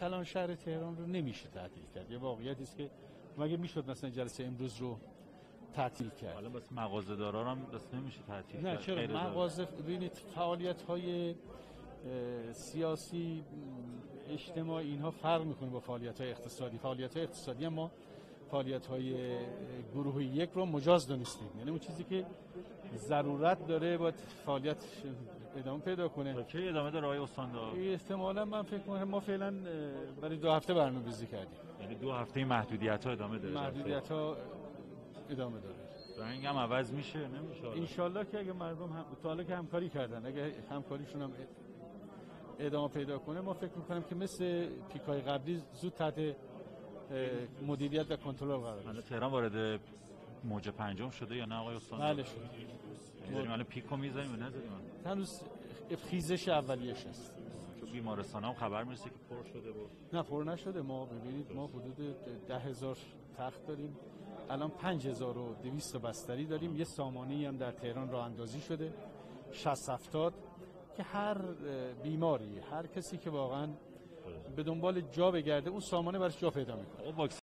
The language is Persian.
کلان شهر تهران رو نمیشه تعطیل کرد. یه واقعیتی است که مگه می‌شد مثلا جلسه امروز رو تعطیل کرد؟ حالا بس مغازه دارا هم بس نمیشه تعطیل نه کرد. چرا؟ غیر دولت. مغازه ببینید فعالیت های سیاسی اجتماعی اینها فرق می‌کنه با فعالیت های اقتصادی. فعالیت های اقتصادی ما فعالیت های گروه یک رو مجاز دانستیم. یعنی اون چیزی که ضرورت داره باید فعالیت ادامه پیدا کنه. تا کی ادامه داره آقای استاندار؟ احتمالا من فکر کنم ما فعلا برای دو هفته برنامه ریزی کردیم. یعنی دو هفته محدودیت ها ادامه داره. محدودیت ها ادامه داره. رنگ هم عوض میشه؟ نمیشه. انشالله که اگه مردم هم تا حالا که همکاری کردن اگه همکاریشون هم ادامه پیدا کنه ما فکر می‌کنم که مثل پیکای قبلی زود تحت مدیریت و کنترل قرار حالا تهران وارد موج پنجم شده یا نه آقای استاندار بله شد. یعنی داریم الان پیکو می‌زنیم یا نزدیم؟ هنوز خیزش اولیش هست. بیمارستان هم خبر می‌رسه که پر شده بود. نه پر نشده. ما ببینید ما حدود ده هزار تخت داریم. الان پنج هزار و دویست بستری داریم. یه سامانه هم در تهران راه اندازی شده. 60 هفتاد. که هر بیماری هر کسی که واقعا به دنبال جا بگرده اون سامانه برش جا پیدا می‌کنه.